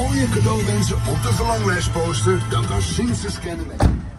Al je cadeauwensen op de verlanglijst posten, dan kan zin ze scannen met...